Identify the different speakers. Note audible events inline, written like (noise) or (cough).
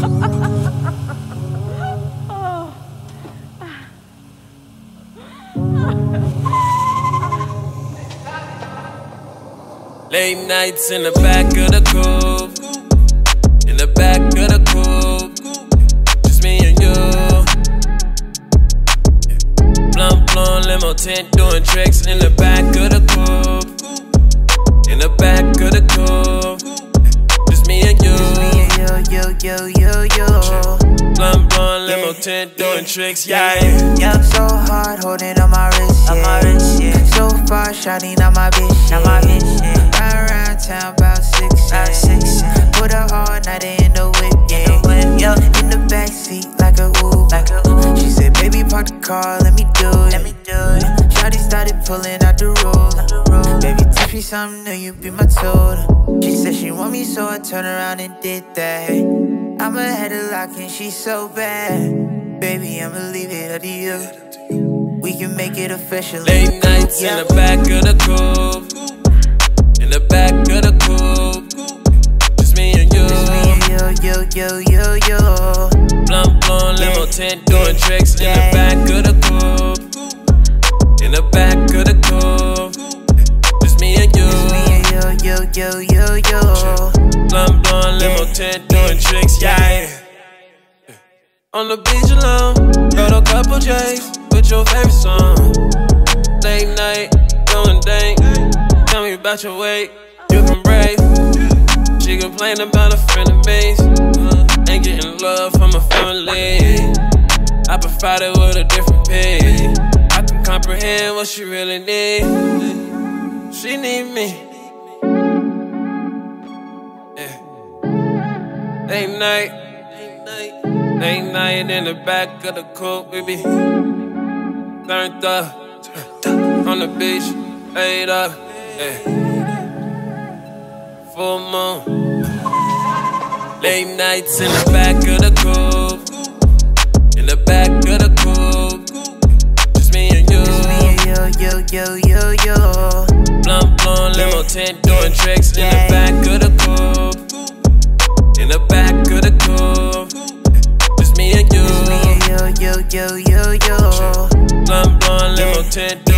Speaker 1: (laughs) Late nights in the back of the coupe. In the back of the coupe. Just me and you. Blunt blowing limo tent doing tricks in the back of the coupe. In the back of the coupe. Just me and you.
Speaker 2: Yo, yo, yo, yo.
Speaker 1: Blunt blowing limo tent doing tricks, yeah.
Speaker 2: Yeah, so hard holding on my wrist, yeah.
Speaker 3: my wrist, yeah.
Speaker 2: So far shining on my bitch,
Speaker 3: Now my bitch, yeah.
Speaker 2: Ride around town about six,
Speaker 3: About
Speaker 2: yeah.
Speaker 3: six, yeah.
Speaker 2: Put her all night in the whip, yeah.
Speaker 3: the whip, yeah.
Speaker 2: In the backseat like a Uber.
Speaker 3: Like a Uber.
Speaker 2: She said, baby, park the car, let me do it.
Speaker 3: Let me do it.
Speaker 2: Shawty started pulling out the roller. Baby, teach me something new, you be my tutor. So I turned around and did that. Hey, I'ma head to lock and she's so bad. Baby, I'ma leave it up to you. We can make it official.
Speaker 1: Late nights in the back of the coupe. In the back of the coupe. Just me and you.
Speaker 2: Just me and yo, yo, yo, yo, yo.
Speaker 1: Blunt limo
Speaker 2: Yeah.
Speaker 1: tent doing tricks in the back of the coupe. In the back of the coupe. Just me and you.
Speaker 2: Just Me and yo, yo, yo, yo, yo.
Speaker 1: Blunt blowing limo tent doing tricks, yeah. On the beach alone, wrote a couple J's with your favorite song. Late night, doing dang. Tell me about your weight, you can brave. She complain about a friend of me's. Uh, ain't getting love from a family. I provided with a different pay. I can comprehend what she really need. She need me. Late night, late night in the back of the coupe, we be turned up on the beach, laid up, yeah. Full moon. Late nights in the back of the coupe, in the back of the coupe, just me and you.
Speaker 2: Just me and yo, yo, yo, yo, yo.
Speaker 1: Blunt blowing limo tent doing tricks in the
Speaker 2: Yeah.
Speaker 1: back of the yo, yo, yo. Blunt, blunt, limo, yeah.